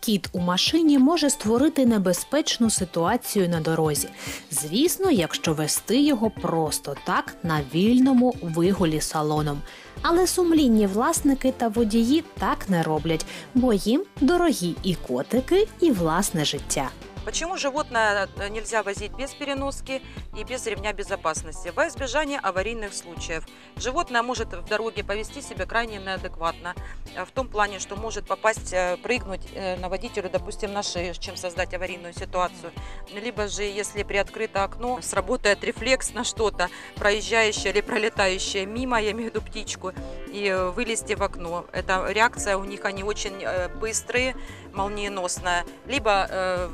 Кіт у машині може створити небезпечну ситуацію на дорозі. Звісно, якщо вести його просто так на вільному вигулі салоном. Але сумлінні власники та водії так не роблять, бо їм дорогі і котики, і власне життя. Почему животное э, нельзя возить без переноски и без ремня безопасности? Во избежание аварийных случаев. Животное может в дороге повести себя крайне неадекватно, э, в том плане, что может попасть, э, прыгнуть на водителю, допустим, на шею, чем создать аварийную ситуацию. Либо же, если приоткрыто окно, сработает рефлекс на что-то, проезжающее или пролетающее мимо, я имею в виду птичку, и вылезти в окно. Эта реакция у них, они очень быстрые, молниеносная. Либо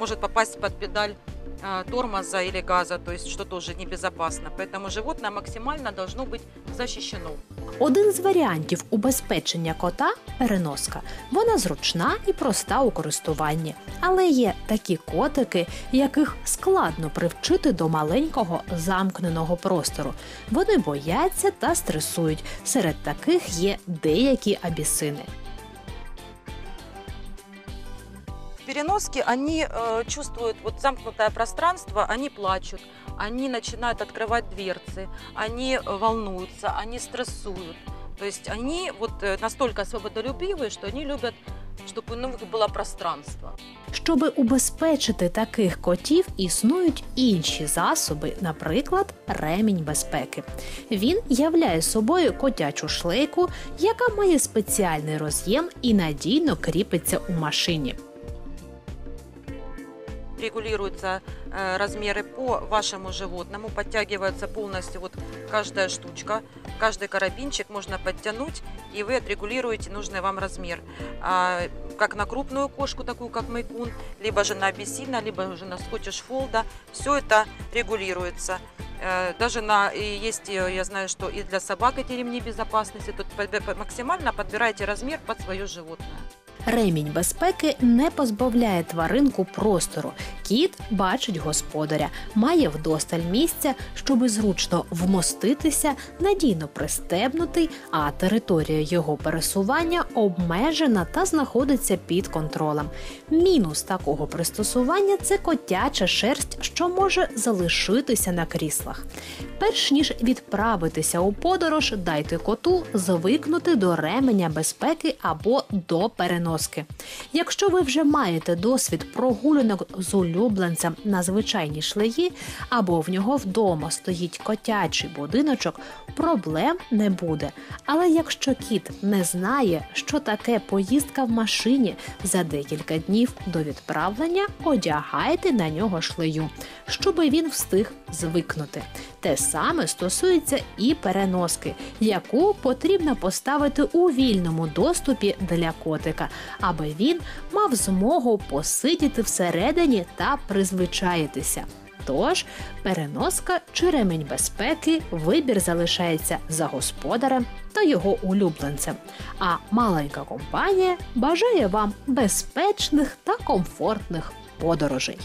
может попасть под педаль э, тормоза или газа, то есть что тоже небезопасно. Поэтому животное максимально должно быть защищено. Один з варіантів убезпечення кота переноска. Вона зручна і проста у користуванні. Але є такі котики, яких складно привчити до маленького замкненого простору. Вони бояться та стресують. Серед таких є деякі абісини. В переноске они э, чувствуют вот замкнутое пространство, они плачут, они начинают открывать дверцы, они э, волнуются, они стрессуют. То есть они вот э, настолько свободолюбивые, что они любят, чтобы у них было пространство. Щоби убезпечити таких котів, існують інші засоби, наприклад, ремінь безпеки. Він являє собою котячу шлейку, яка має спеціальний роз'єм і надійно кріпиться у машині. Регулируются э, размеры по вашему животному, подтягивается полностью вот каждая штучка, каждый карабинчик можно подтянуть, и вы отрегулируете нужный вам размер. А, как на крупную кошку, такую как майкун, либо же на абиссина, либо уже на скотиш фолда. Все это регулируется. Э, Даже на, и есть, э, я знаю, что и для собак эти ремни безопасности. Тут максимально подбирайте размер под свое животное. Ремінь безпеки не позбавляє тваринку простору. Кіт бачить господаря, має вдосталь місця, щоби зручно вмоститися, надійно пристебнутий, а територія його пересування обмежена та знаходиться під контролем. Мінус такого пристосування це котяча шерсть, що може залишитися на кріслах. Перш ніж відправитися у подорож, дайте коту звикнути до ременя безпеки або до переноски. Якщо ви вже маєте досвід прогулянок з улюбленцем на звичайній шлеї, або в нього вдома стоїть котячий будиночок, проблем не буде. Але якщо кіт не знає, що таке поїздка в машині за декілька днів до відправлення, одягайте на нього шлею, щоби він встиг звикнути. Те саме стосується і переноски, яку потрібно поставити у вільному доступі для котика, аби він мав змогу посидіти всередині та призвичаїтися. Тож переноска чи ремень безпеки вибір залишається за господарем та його улюбленцем. А маленька компанія бажає вам безпечних та комфортних подорожей.